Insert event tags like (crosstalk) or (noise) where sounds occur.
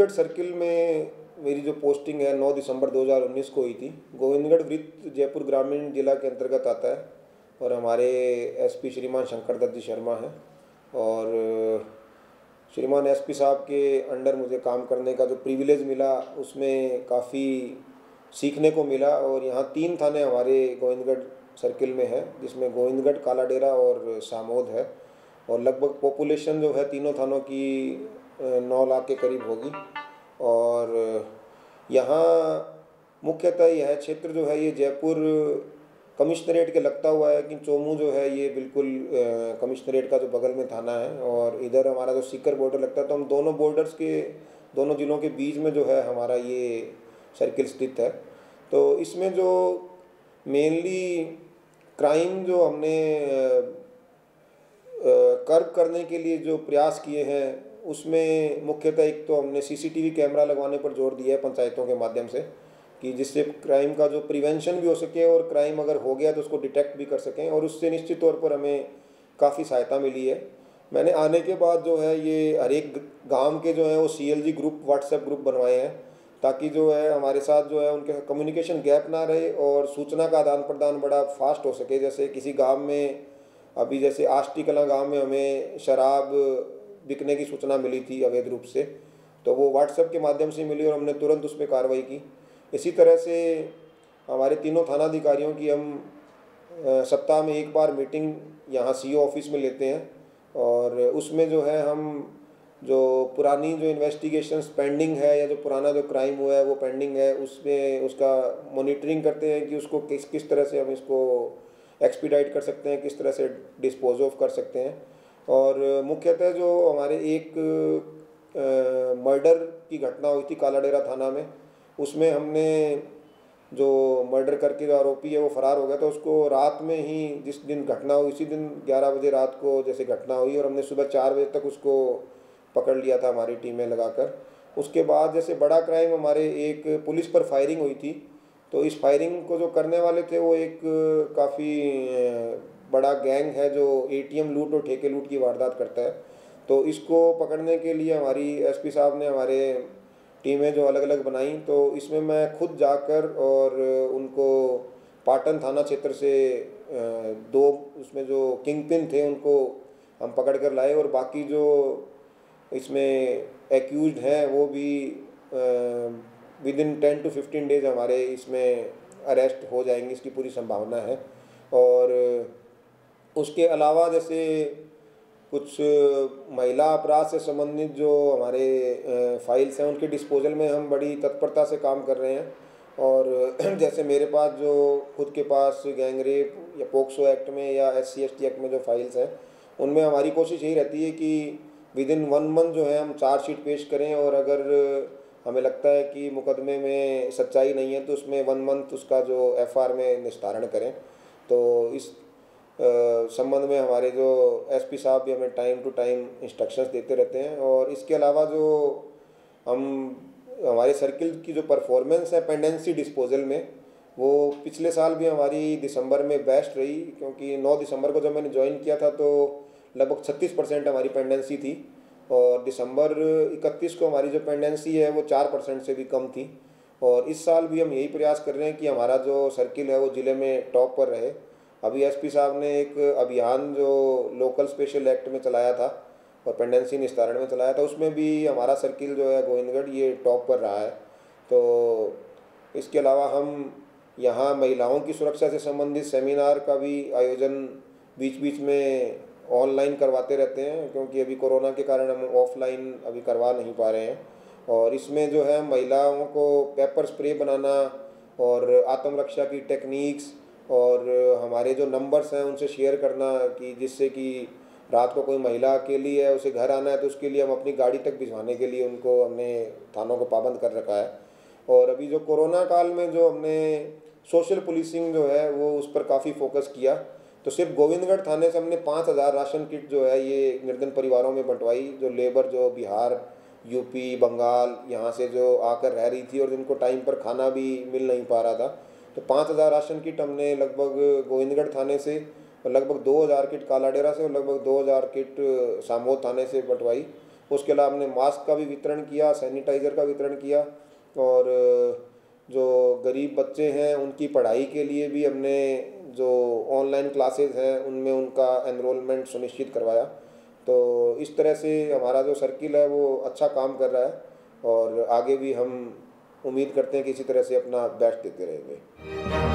Circle में मेरी जो पोस्टिंग है 9 दिसंबर 2019 को हुई थी। गोविंदगढ़ वृत्त जयपुर ग्रामीण जिला के अंतर्गत आता है और हमारे एसपी श्रीमान शंकर दत्त जी शर्मा हैं और, श्रीमान एसपी साहब के अंडर मुझे काम करने का जो प्रिविलेज मिला, उसमें काफ़ी सीखने को मिला और यहाँ तीन थाने हमारे गोविंदगढ़ सर्किल में है, जिसमें गोविंदगढ़ काला डेरा और सामोद है। और लगभग पॉपुलेशन जो है तीनों थानों की नौ लाख के करीब होगी। और यहाँ मुख्यतः यह क्षेत्र जो है, ये जयपुर कमिश्नरेट के लगता हुआ है कि चोमू जो है, ये बिल्कुल कमिश्नरेट का जो बगल में थाना है। और इधर हमारा जो सीकर बॉर्डर लगता है तो हम दोनों बॉर्डर्स के, दोनों ज़िलों के बीच में जो है, हमारा ये सर्किल स्थित है। तो इसमें जो मेनली क्राइम जो हमने कर्व करने के लिए जो प्रयास किए हैं उसमें मुख्यतः एक तो हमने सीसीटीवी कैमरा लगवाने पर ज़ोर दिया है पंचायतों के माध्यम से, कि जिससे क्राइम का जो प्रिवेंशन भी हो सके और क्राइम अगर हो गया तो उसको डिटेक्ट भी कर सकें और उससे निश्चित तौर पर हमें काफ़ी सहायता मिली है। मैंने आने के बाद जो है ये हर एक गाँव के जो है वो सीएलजी ग्रुप व्हाट्सएप ग्रुप बनवाए हैं, ताकि जो है हमारे साथ जो है उनके कम्युनिकेशन गैप ना रहे और सूचना का आदान प्रदान बड़ा फास्ट हो सके। जैसे किसी गाँव में, अभी जैसे आष्टी कला गाँव में हमें शराब बिकने की सूचना मिली थी अवैध रूप से तो वो व्हाट्सएप के माध्यम से मिली और हमने तुरंत उस पर कार्रवाई की। इसी तरह से हमारे तीनों थानाधिकारियों की हम सप्ताह में एक बार मीटिंग यहाँ सी ऑफ़िस में लेते हैं और उसमें जो है हम, जो पुरानी जो इन्वेस्टिगेशन पेंडिंग है या जो पुराना जो क्राइम हुआ है वो पेंडिंग है, उसमें उसका मॉनिटरिंग करते हैं कि उसको किस किस तरह से हम इसको एक्सपीडाइट कर सकते हैं, किस तरह से डिस्पोज ऑफ़ कर सकते हैं। और मुख्यतः जो हमारे एक मर्डर की घटना हुई थी कालाडेरा थाना में, उसमें हमने जो मर्डर करके जो आरोपी है वो फरार हो गया था। उसको रात में ही जिस दिन घटना हुई, उसी दिन 11 बजे रात को जैसे घटना हुई और हमने सुबह चार बजे तक उसको पकड़ लिया था हमारी टीमें लगाकर। उसके बाद जैसे बड़ा क्राइम हमारे एक पुलिस पर फायरिंग हुई थी तो इस फायरिंग को जो करने वाले थे वो एक काफ़ी बड़ा गैंग है जो एटीएम लूट और ठेके लूट की वारदात करता है। तो इसको पकड़ने के लिए हमारी एसपी साहब ने हमारे टीमें जो अलग अलग बनाई तो इसमें मैं खुद जाकर और उनको पाटन थाना क्षेत्र से दो उसमें जो किंग पिन थे उनको हम पकड़ कर लाए और बाकी जो इसमें एक्यूज हैं वो भी within ten to fifteen days हमारे इसमें अरेस्ट हो जाएँगे, इसकी पूरी संभावना है। और उसके अलावा जैसे कुछ महिला अपराध से संबंधित जो हमारे फाइल्स हैं, उनके डिस्पोजल में हम बड़ी तत्परता से काम कर रहे हैं। और (clears throat) जैसे मेरे पास जो खुद के पास गैंगरेप या पोक्सो एक्ट में या एस सी एक्ट में जो फाइल्स हैं, उनमें हमारी कोशिश यही रहती है कि विद इन वन मंथ जो है हम चार्जशीट पेश करें और अगर हमें लगता है कि मुकदमे में सच्चाई नहीं है तो उसमें वन मंथ उसका जो एफआर में निस्तारण करें। तो इस संबंध में हमारे जो एसपी साहब भी हमें टाइम टू टाइम इंस्ट्रक्शंस देते रहते हैं और इसके अलावा जो हम, हमारे सर्किल की जो परफॉर्मेंस है पेंडेंसी डिस्पोजल में, वो पिछले साल भी हमारी दिसंबर में बेस्ट रही क्योंकि 9 दिसंबर को जब मैंने ज्वाइन किया था तो लगभग 36 परसेंट हमारी पेंडेंसी थी और दिसंबर 31 को हमारी जो पेंडेंसी है वो चार परसेंट से भी कम थी और इस साल भी हम यही प्रयास कर रहे हैं कि हमारा जो सर्किल है वो ज़िले में टॉप पर रहे। अभी एसपी साहब ने एक अभियान जो लोकल स्पेशल एक्ट में चलाया था और पेंडेंसी निस्तारण में चलाया था, उसमें भी हमारा सर्किल जो है गोविंदगढ़, ये टॉप पर रहा है। तो इसके अलावा हम यहाँ महिलाओं की सुरक्षा से संबंधित सेमिनार का भी आयोजन बीच बीच में ऑनलाइन करवाते रहते हैं, क्योंकि अभी कोरोना के कारण हम ऑफलाइन अभी करवा नहीं पा रहे हैं। और इसमें जो है महिलाओं को पेपर स्प्रे बनाना और आत्मरक्षा की टेक्निक्स और हमारे जो नंबर्स हैं, उनसे शेयर करना कि जिससे कि रात को कोई महिला अकेली है, उसे घर आना है तो उसके लिए हम अपनी गाड़ी तक भिजवाने के लिए उनको, हमने थानों को पाबंद कर रखा है। और अभी जो कोरोना काल में जो हमने सोशल पुलिसिंग जो है, वो उस पर काफ़ी फोकस किया। तो सिर्फ़ गोविंदगढ़ थाने से हमने पाँच हज़ार राशन किट जो है, ये निर्धन परिवारों में बंटवाई, जो लेबर जो बिहार यूपी बंगाल, यहाँ से जो आकर रह रही थी और जिनको टाइम पर खाना भी मिल नहीं पा रहा था। तो पाँच हज़ार राशन किट हमने लगभग गोविंदगढ़ थाने से और लगभग दो हज़ार किट कालाडेरा से और लगभग दो हज़ार किट सामोद थाने से बंटवाई। उसके अलावा हमने मास्क का भी वितरण किया, सैनिटाइज़र का वितरण किया और जो गरीब बच्चे हैं, उनकी पढ़ाई के लिए भी हमने जो ऑनलाइन क्लासेस हैं, उनमें उनका एनरोलमेंट सुनिश्चित करवाया। तो इस तरह से हमारा जो सर्किल है, वो अच्छा काम कर रहा है और आगे भी हम उम्मीद करते हैं कि इसी तरह से अपना बेस्ट देते रहेंगे।